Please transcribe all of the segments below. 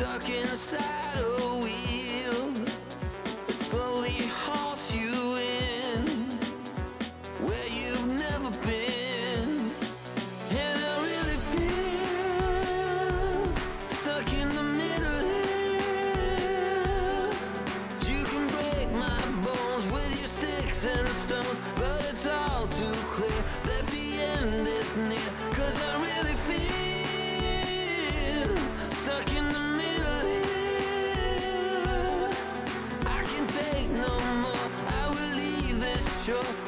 stuck in a saddle. 죠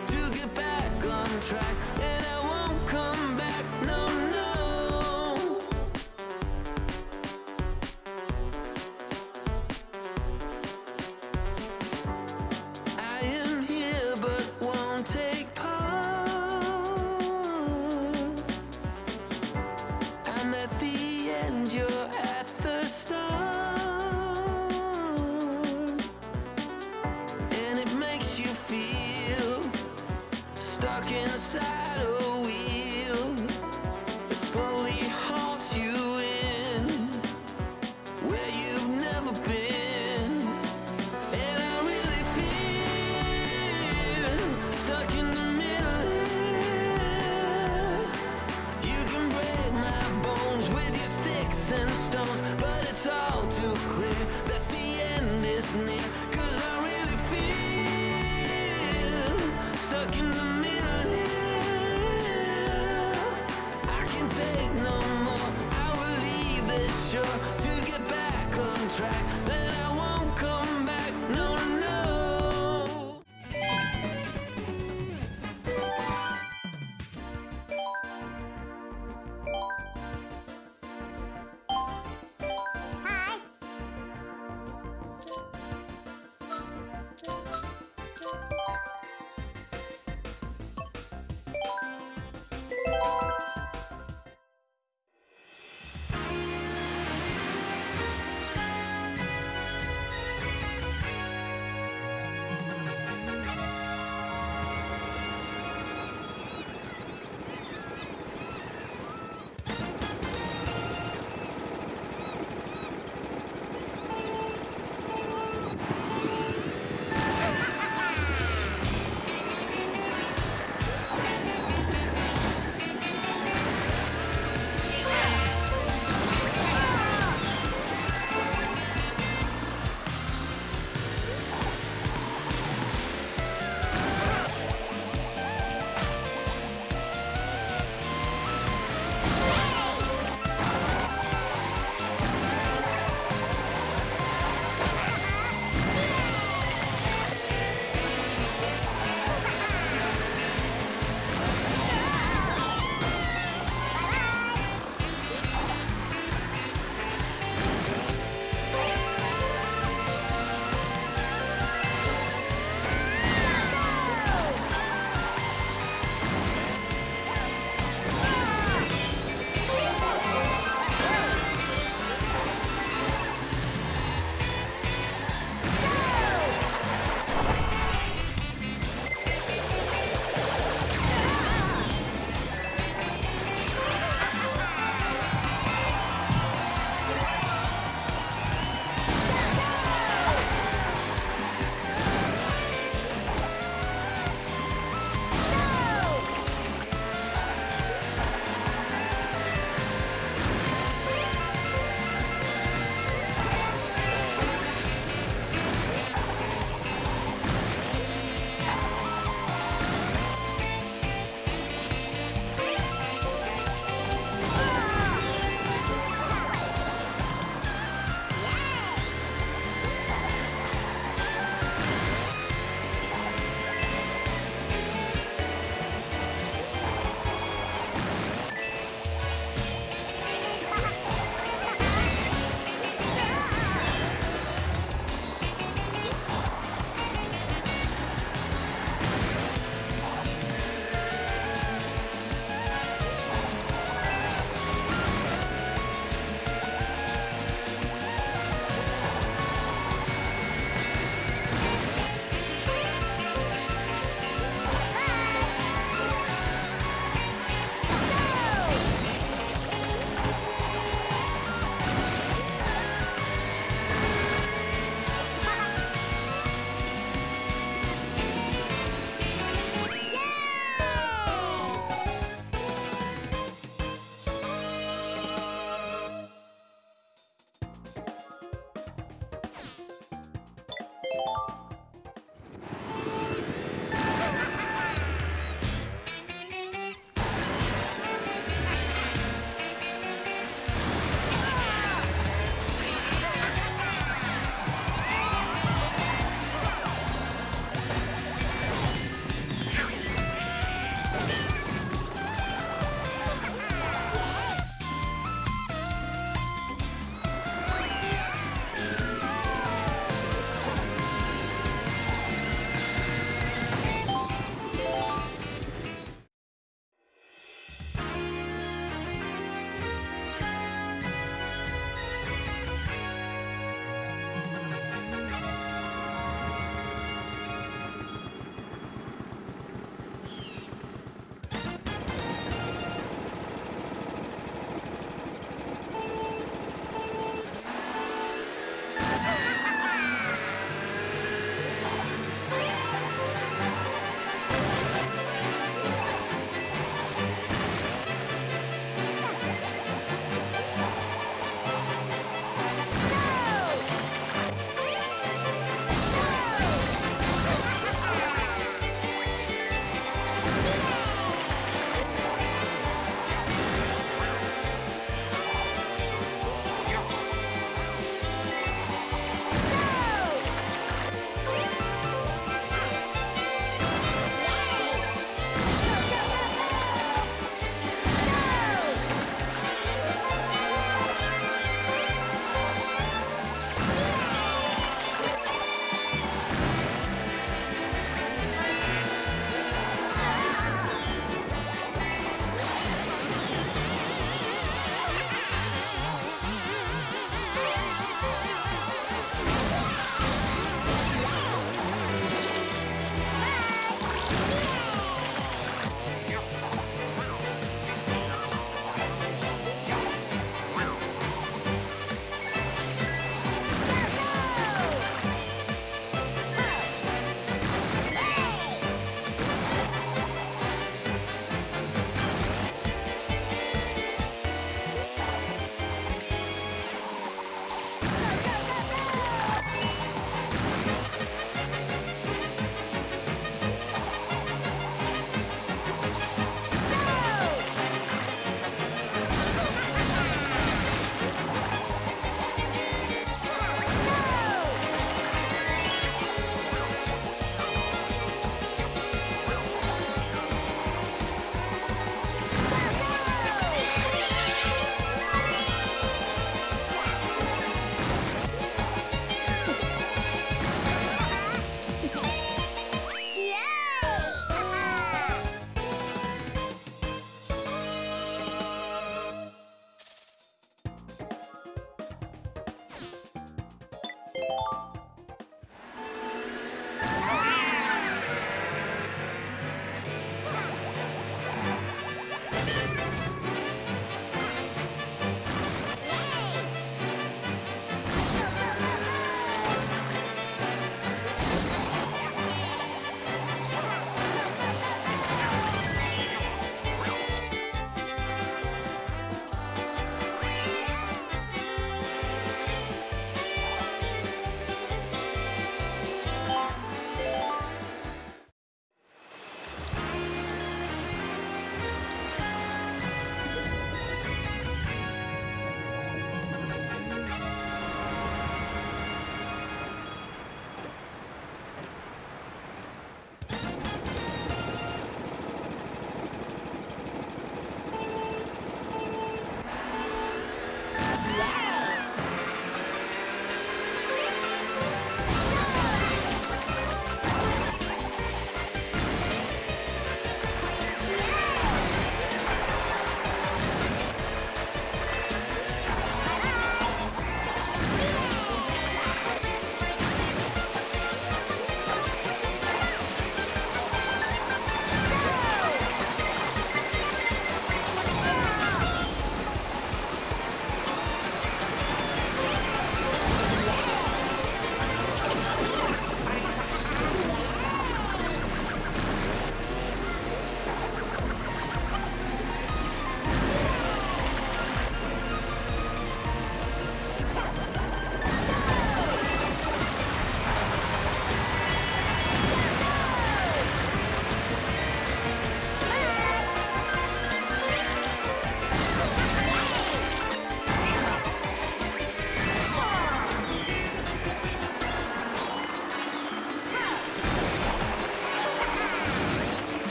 stuck in a saddle. pressure to get back on track.